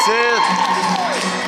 você.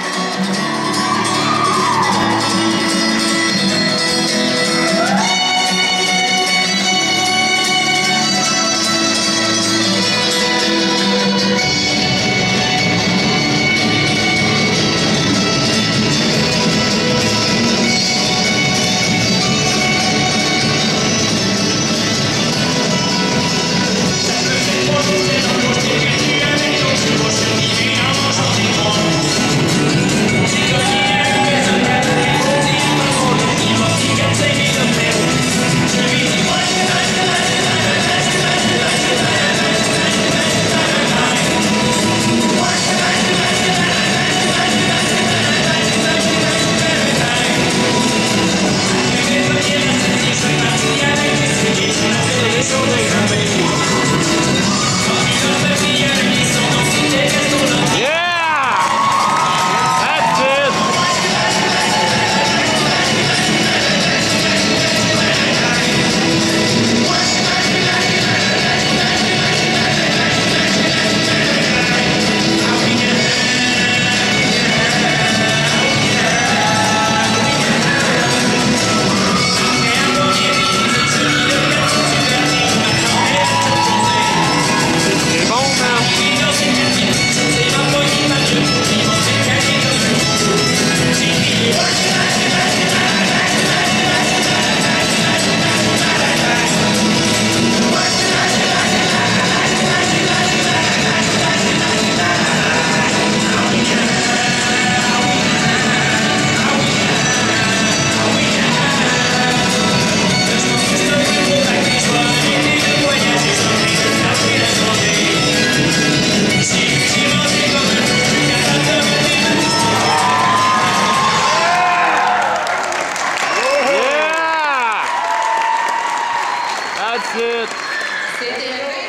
That's it.